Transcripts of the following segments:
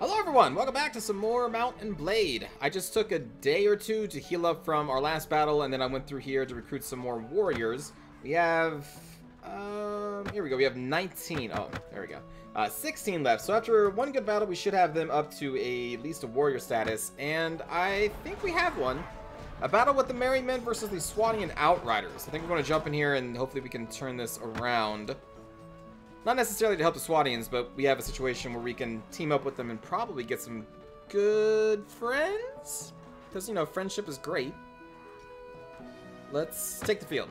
Hello everyone, welcome back to some more Mount & Blade. I just took a day or two to heal up from our last battle and then I went through here to recruit some more warriors. We have, um, here we go, we have 19, oh, there we go. Uh, 16 left, so after one good battle we should have them up to a, at least a warrior status, and I think we have one. A battle with the Merry Men versus the Swadian Outriders. I think we're going to jump in here and hopefully we can turn this around. Not necessarily to help the Swadians, but we have a situation where we can team up with them and probably get some good friends? Because, you know, friendship is great. Let's take the field.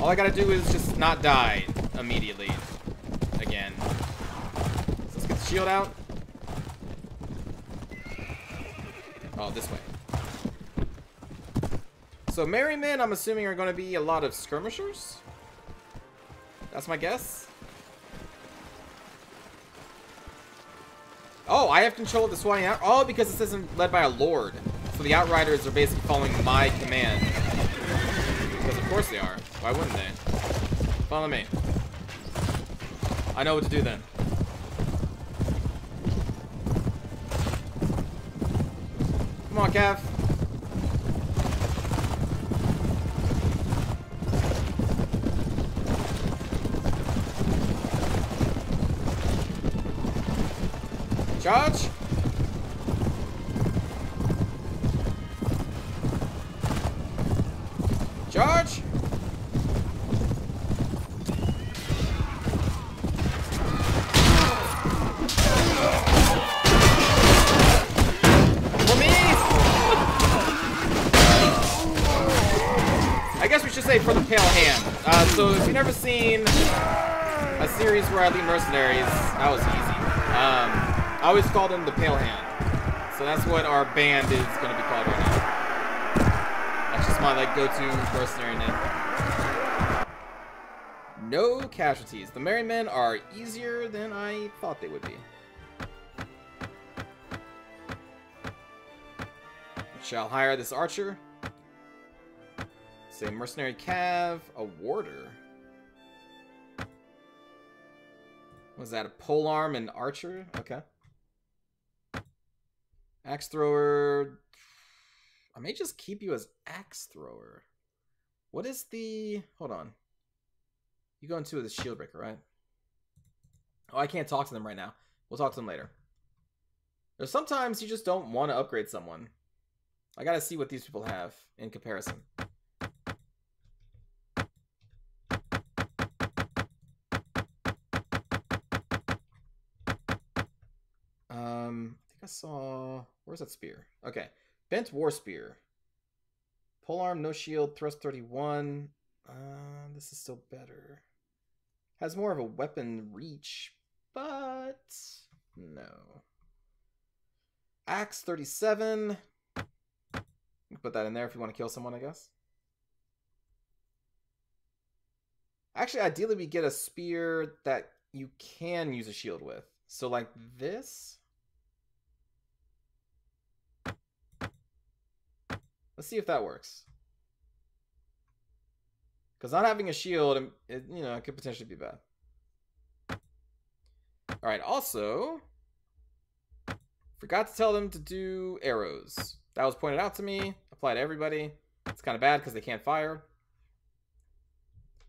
All I gotta do is just not die immediately. Again. So let's get the shield out. Oh, this way. So Merry Men, I'm assuming, are going to be a lot of skirmishers? That's my guess. Oh, I have control of the swatting out. Oh, because this isn't led by a lord. So the outriders are basically following my command. Because of course they are. Why wouldn't they? Follow me. I know what to do then. Come on, Cav. Charge! Charge! For me! I guess we should say for the Pale Hand. Uh, so if you've never seen a series where I lead mercenaries, that was easy. Um, I always call them the Pale Hand. So that's what our band is going to be called right now. That's just my like go-to mercenary name. No casualties. The Merry Men are easier than I thought they would be. Shall hire this archer. Say mercenary cav, a warder. Was that a polearm and archer? Okay. Axe thrower. I may just keep you as axe thrower. What is the... Hold on. You go into the shield breaker, right? Oh, I can't talk to them right now. We'll talk to them later. There's sometimes you just don't want to upgrade someone. I gotta see what these people have in comparison. Um, I think I saw... Where's that spear? Okay. Bent War Spear. Polearm, no shield, thrust 31. Uh, this is still better. Has more of a weapon reach, but no. Axe 37. Put that in there if you want to kill someone, I guess. Actually, ideally we get a spear that you can use a shield with. So like this. Let's see if that works. Because not having a shield, um, it, you know, it could potentially be bad. All right, also, forgot to tell them to do arrows. That was pointed out to me, apply to everybody. It's kind of bad because they can't fire.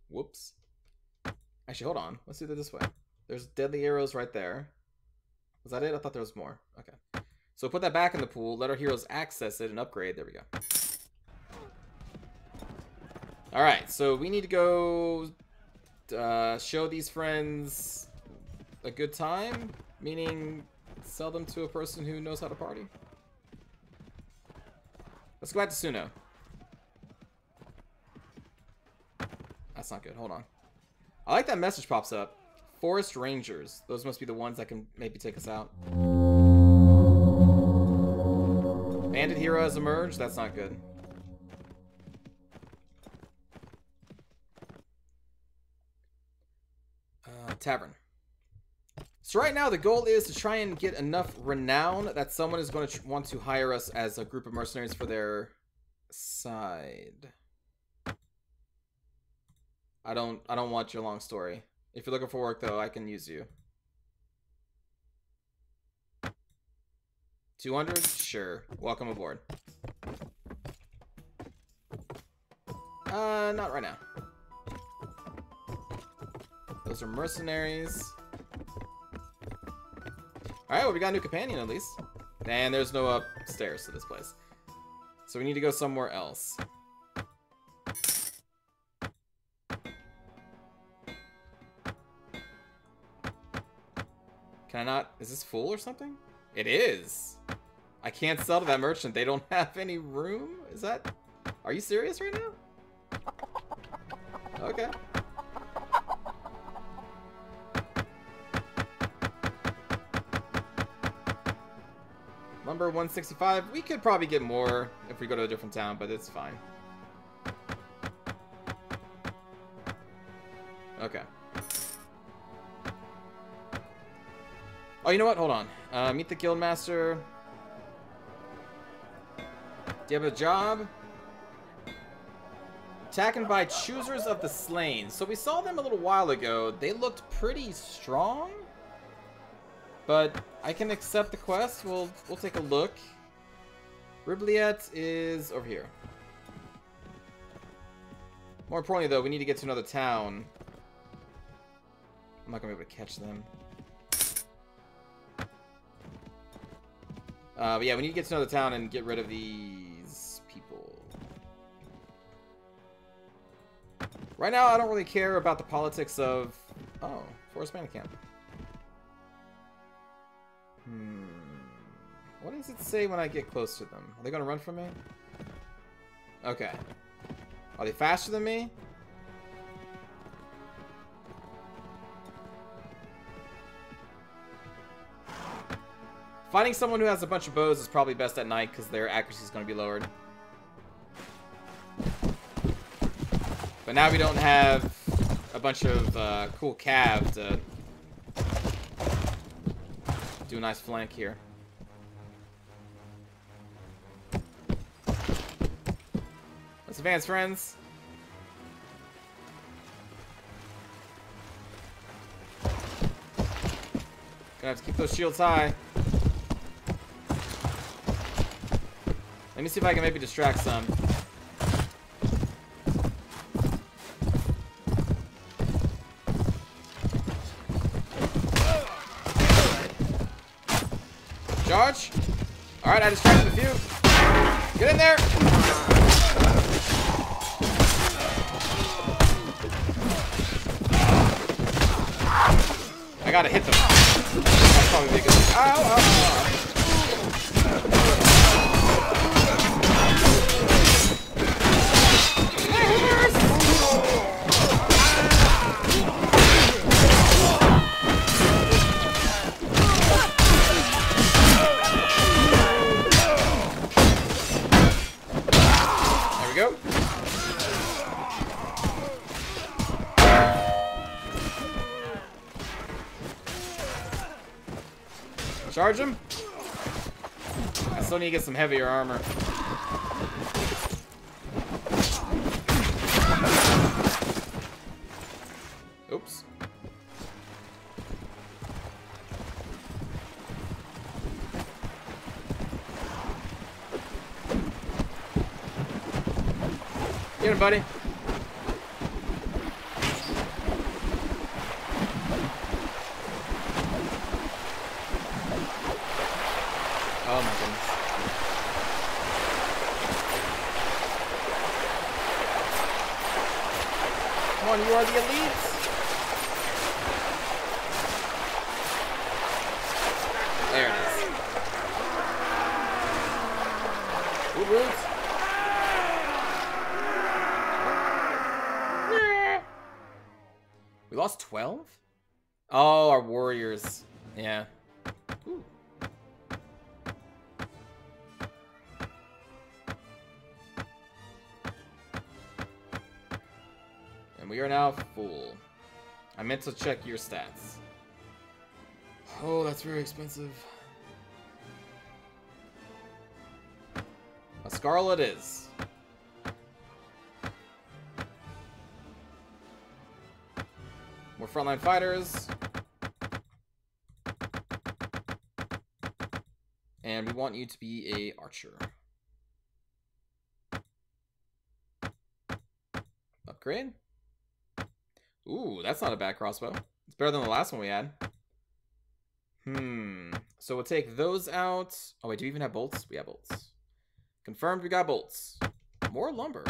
Whoops. Actually, hold on. Let's do it this way. There's deadly arrows right there. Was that it? I thought there was more. Okay. So put that back in the pool, let our heroes access it and upgrade. There we go. Alright, so we need to go uh, show these friends a good time, meaning sell them to a person who knows how to party. Let's go back to Suno. That's not good. Hold on. I like that message pops up. Forest Rangers. Those must be the ones that can maybe take us out. Bandit hero has emerged. That's not good. Uh, tavern. So right now the goal is to try and get enough renown that someone is going to want to hire us as a group of mercenaries for their side. I don't I don't want your long story. If you're looking for work though, I can use you. 200? Sure. Welcome aboard. Uh, not right now. Those are mercenaries. Alright, well, we got a new companion at least. And there's no upstairs to this place. So we need to go somewhere else. Can I not? Is this full or something? It is. I can't sell to that merchant. They don't have any room? Is that... Are you serious right now? Okay. Lumber 165. We could probably get more if we go to a different town, but it's fine. Oh, you know what? Hold on. Uh, meet the guildmaster. Do you have a job? Attacking by choosers of the slain. So we saw them a little while ago. They looked pretty strong. But I can accept the quest. We'll we'll take a look. Ribliet is over here. More importantly, though, we need to get to another town. I'm not gonna be able to catch them. Uh, but yeah, we need to get to know the town and get rid of these people. Right now, I don't really care about the politics of... Oh, Forest Mana Camp. Hmm. What does it say when I get close to them? Are they going to run from me? Okay. Are they faster than me? Finding someone who has a bunch of bows is probably best at night because their accuracy is going to be lowered. But now we don't have a bunch of uh, cool cav to do a nice flank here. Let's advance, friends. Gonna have to keep those shields high. Let me see if I can maybe distract some. Charge. Alright, I distracted a few. Get in there. I gotta hit them. That's probably a good Ow, ow, ow. Charge him. I still need to get some heavier armor. Oops. Get him, buddy. Oh my goodness. Come on, you are the elites. There it is. Ooh, roots. We lost 12? Oh, our warriors. Yeah. We are now full. I meant to check your stats. Oh, that's very expensive. A Scarlet is. More frontline fighters. And we want you to be a archer. Upgrade. Ooh, that's not a bad crossbow. It's better than the last one we had. Hmm. So we'll take those out. Oh, wait, do we even have bolts? We have bolts. Confirmed we got bolts. More lumber.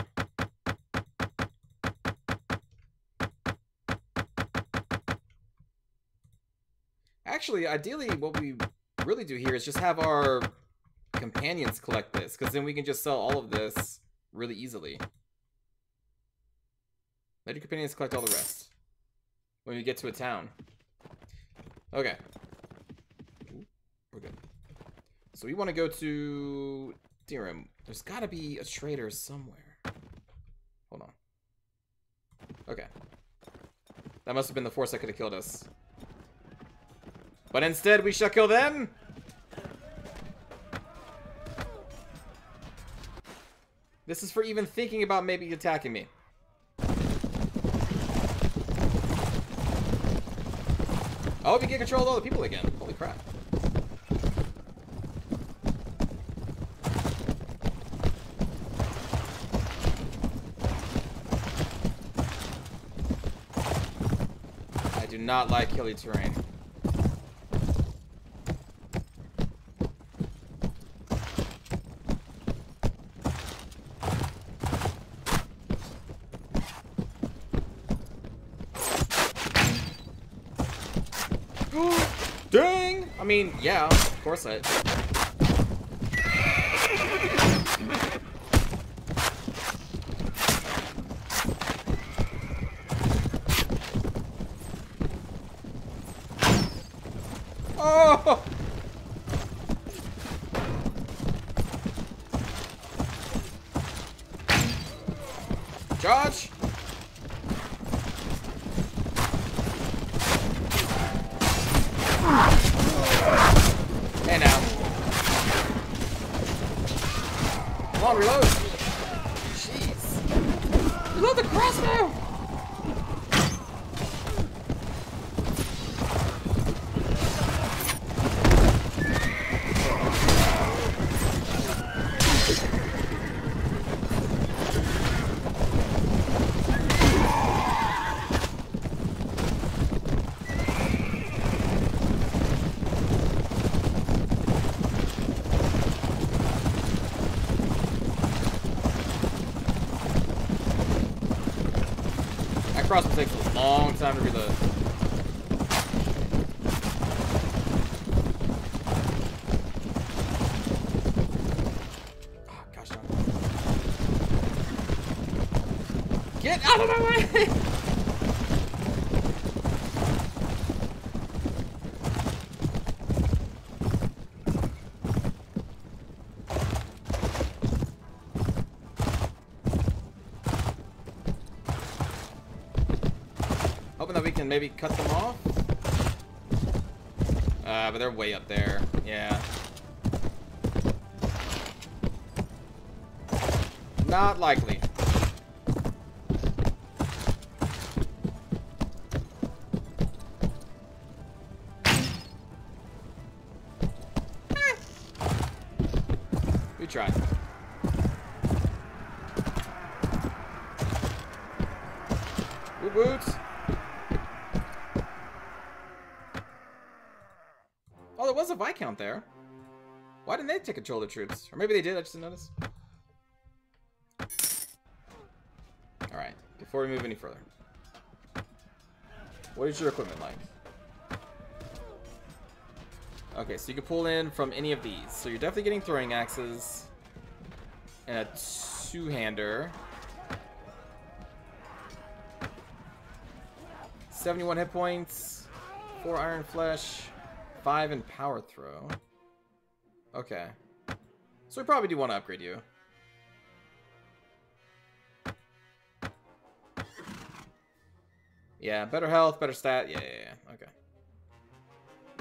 Actually, ideally, what we really do here is just have our companions collect this, because then we can just sell all of this really easily. Let your companions collect all the rest. When we get to a town. Okay. We're good. So we want to go to Dhirim. There's got to be a trader somewhere. Hold on. Okay. That must have been the force that could have killed us. But instead, we shall kill them! This is for even thinking about maybe attacking me. Oh, we get control of all the people again. Holy crap. I do not like hilly terrain. I mean, yeah, of course I... Oh! Josh! On, reload. Jeez. Reload the crossbow! Crossbow takes a long time to reload. Oh, gosh. Get out of my way! maybe cut them off. Uh, but they're way up there. Yeah. Not likely. There. Why didn't they take control of the troops? Or maybe they did, I just didn't notice. Alright, before we move any further. What is your equipment like? Okay, so you can pull in from any of these. So you're definitely getting throwing axes. And a two-hander. 71 hit points. 4 iron flesh. 5 in power throw. Okay. So we probably do want to upgrade you. Yeah, better health, better stat. Yeah, yeah, yeah. Okay.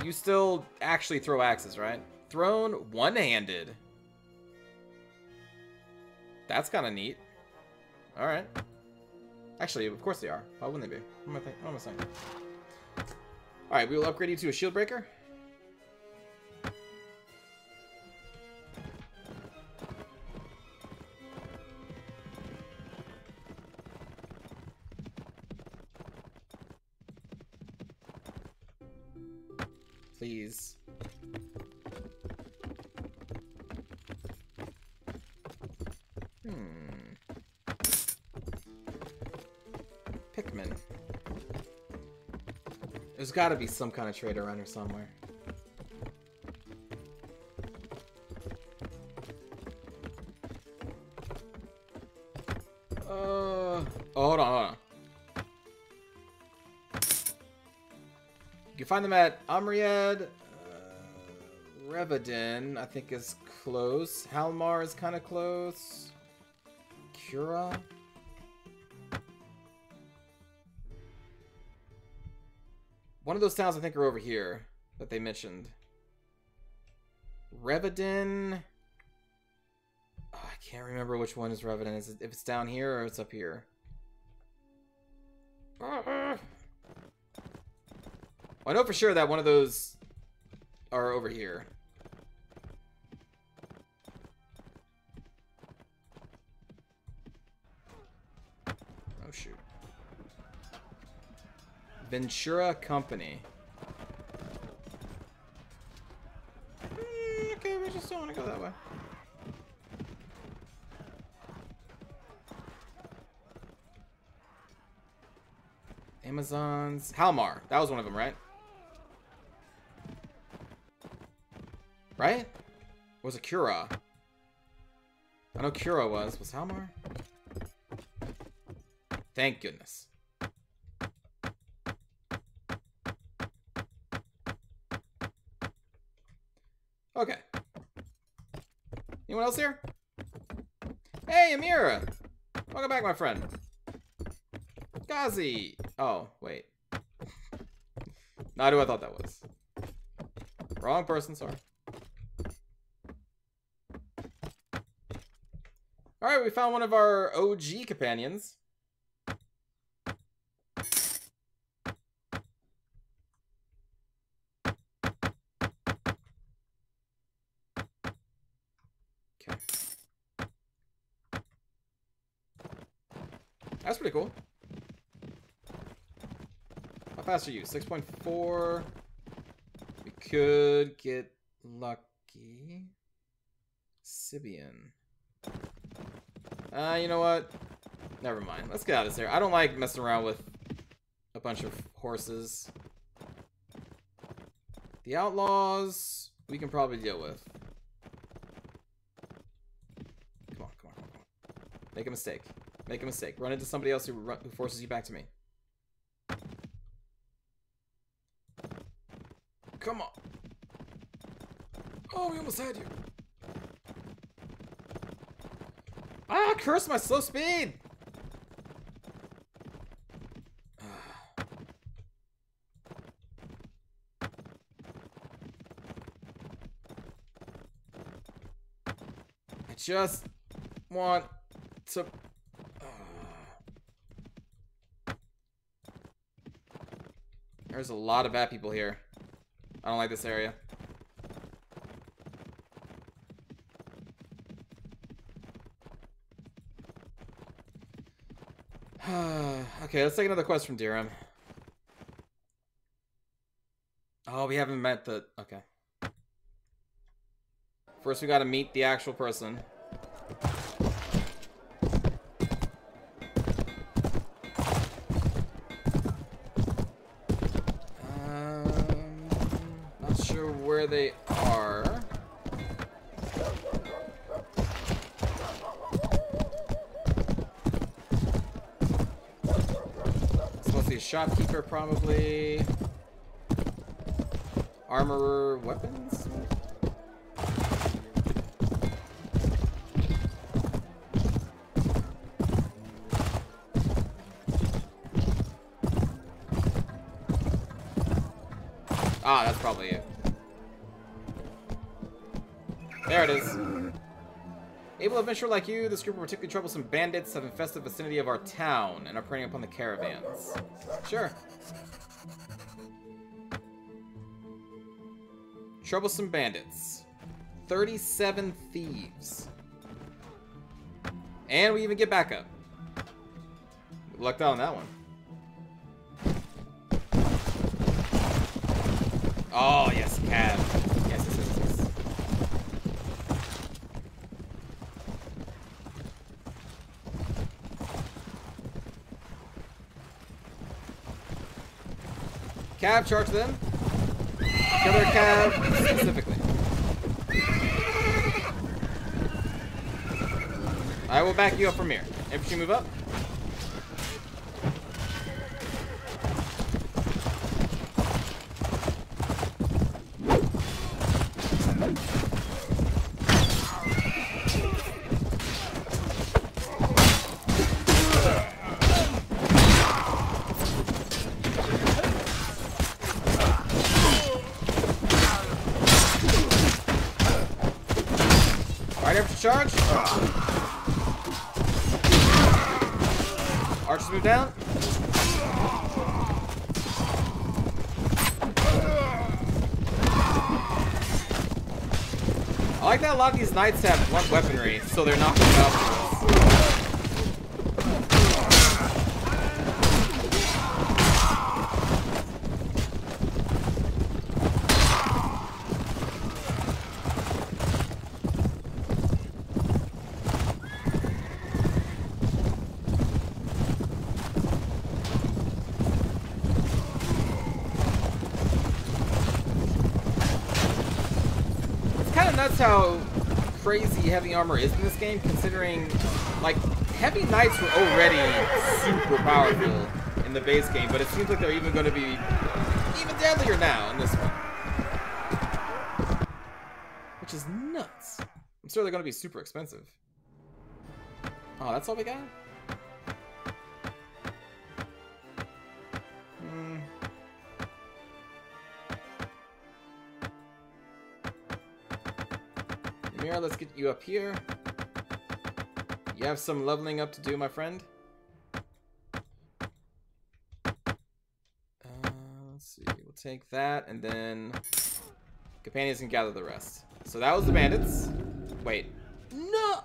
You still actually throw axes, right? Thrown one-handed. That's kind of neat. Alright. Actually, of course they are. Why wouldn't they be? What am I, what am I saying? Alright, we will upgrade you to a shield breaker. There's gotta be some kind of trader around here somewhere. Uh, oh, hold on, hold on. You can find them at Ahmerrad. Uh, Reyvadin, I think, is close. Halmar is kind of close. Curaw? One of those towns I think are over here that they mentioned. Reyvadin. Oh, ah, I can't remember which one is Reyvadin. Is it, if it's down here or it's up here? I know for sure that one of those are over here. Ventura Company. Mm, okay, we just don't want to go that way. Amazons. Halmar. That was one of them, right? Right? Or was it Curaw? I know Curaw was. Was Halmar? Thank goodness. Okay. Anyone else here? Hey, Amira! Welcome back, my friend. Gazi! Oh, wait. Not who I thought that was. Wrong person, sorry. Alright, we found one of our OG companions. Okay. That's pretty cool. How fast are you? 6.4. We could get lucky. Sibian. Uh, you know what? Never mind. Let's get out of area. I don't like messing around with a bunch of horses. The outlaws, we can probably deal with. Come on, come on, come on. Make a mistake. Make a mistake. Run into somebody else who, who forces you back to me. Come on. Oh, we almost had you. Ah, curse my slow speed! I just want to... There's a lot of bad people here. I don't like this area. okay, let's take another quest from Dhirim. Oh, we haven't met the... Okay. First, we gotta meet the actual person. Ah, that's probably it. There it is. Able adventurer like you, this group of particularly troublesome bandits have infested the vicinity of our town and are preying upon the caravans. Sure. Troublesome bandits. 37 thieves. And we even get backup. Lucked out on that one. Oh, yes, cav. Yes, yes, yes, yes. Cav, charge them. Killer cav, specifically. I will back you up from here. Infantry move up. Right after charge. Archers move down. I like that a lot of these knights have blunt weaponry, so they're not going out Nuts how crazy heavy armor is in this game, considering, like, heavy knights were already super powerful in the base game, but it seems like they're even going to be even deadlier now in this one. Which is nuts. I'm sure they're going to be super expensive. Oh, that's all we got? Hmm. Let's get you up here. You have some leveling up to do, my friend. Uh, let's see. We'll take that, and then companions can gather the rest. So that was the bandits. Wait. No!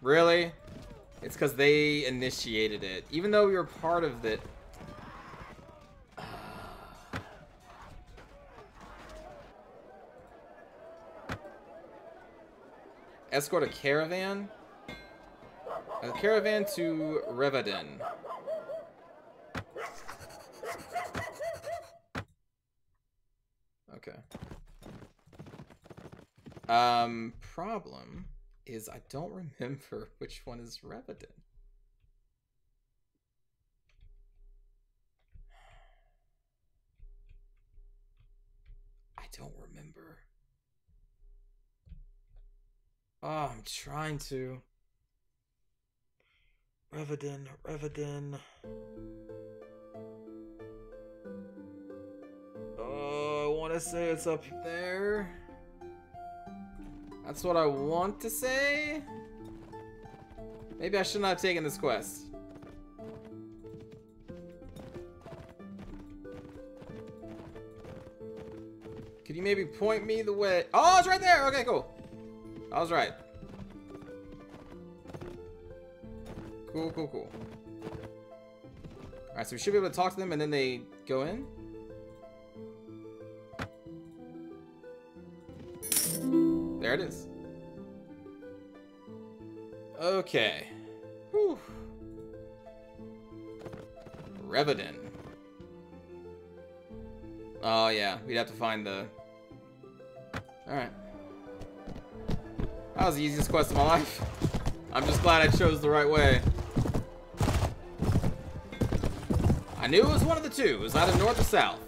Really? It's because they initiated it. Even though we were part of it. Escort a caravan? A caravan to Reyvadin. Okay. Um, problem is I don't remember which one is Reyvadin. I don't remember. Oh, I'm trying to. Reyvadin, Reyvadin. Oh, I want to say it's up there. That's what I want to say. Maybe I should not have taken this quest. Could you maybe point me the way? Oh, it's right there. Okay, cool. I was right. Cool, cool, cool. Alright, so we should be able to talk to them and then they go in. There it is. Okay. Whew. Reyvadin. Oh yeah, we'd have to find the... Alright. That was the easiest quest of my life. I'm just glad I chose the right way. I knew it was one of the two. It was either north or south.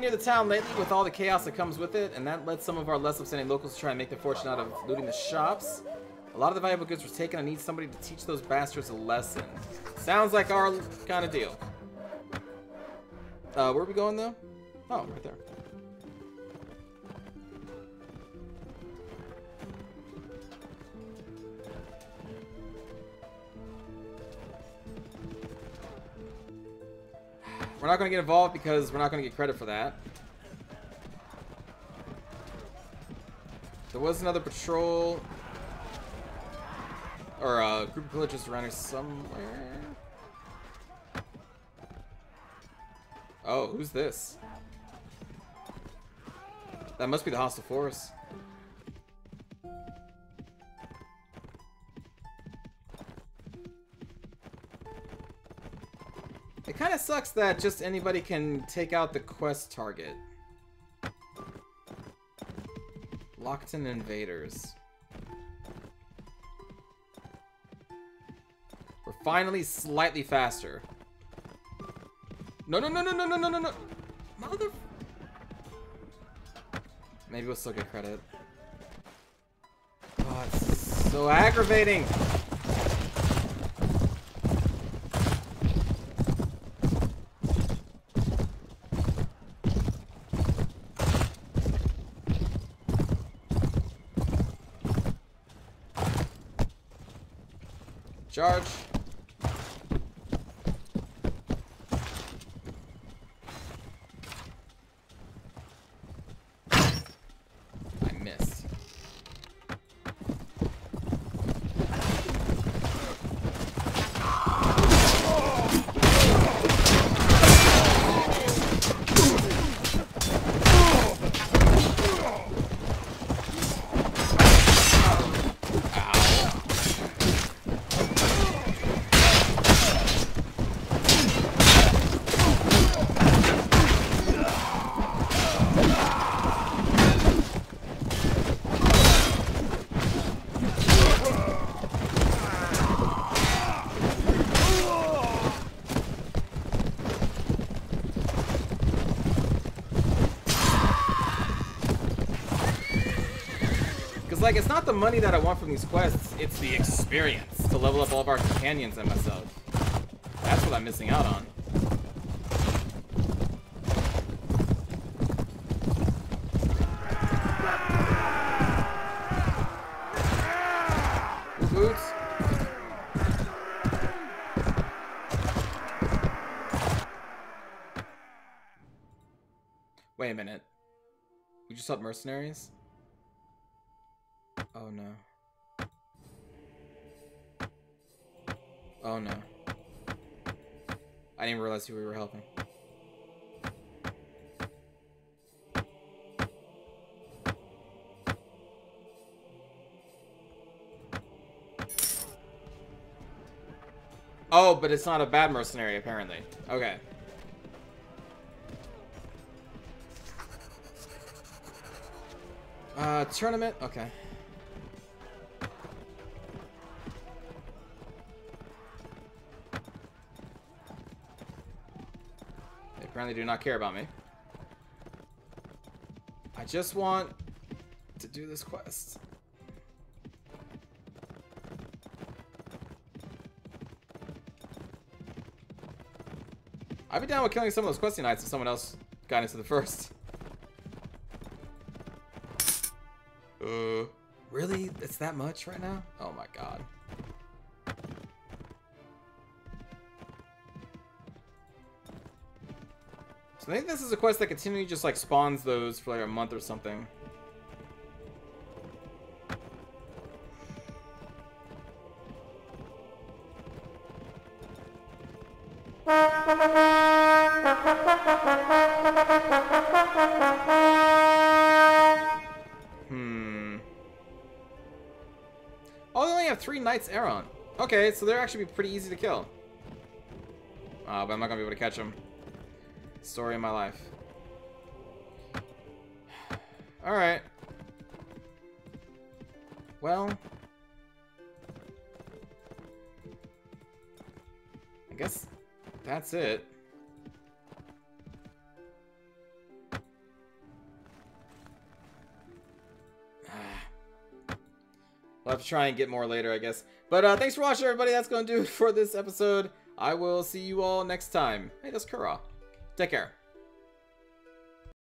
Near the town lately with all the chaos that comes with it, and that led some of our less upstanding locals to try and make their fortune out of looting the shops. A lot of the valuable goods were taken. I need somebody to teach those bastards a lesson. Sounds like our kind of deal. Uh, where are we going, though? Oh, right there. We're not going to get involved because we're not going to get credit for that. There was another patrol or a group of villagers around here somewhere. Oh, who's this? That must be the hostile force. Kind of sucks that just anybody can take out the quest target. Lockton Invaders. We're finally slightly faster. No, no, no, no, no, no, no, no, no. Mother... Maybe we'll still get credit. Oh, it's so aggravating. Charge. Like, it's not the money that I want from these quests, it's the experience to level up all of our companions and myself. That's what I'm missing out on. Wait a minute. We just saw mercenaries? Oh no. Oh no. I didn't realize who we were helping. Oh, but it's not a bad mercenary, apparently. Okay. Uh, tournament? Okay. Apparently do not care about me. I just want to do this quest. I'd be down with killing some of those questing knights if someone else got into the first. Uh, really? It's that much right now? Oh my god. I think this is a quest that continually just like spawns those for like a month or something. Hmm. Oh, they only have three Knights Errant. Okay, so they're actually pretty easy to kill. Uh, but I'm not gonna be able to catch them story of my life. Alright. Well. I guess that's it. I'll have to try and get more later, I guess. But uh, thanks for watching, everybody. That's going to do it for this episode. I will see you all next time. Hey, that's Curaw. Take care.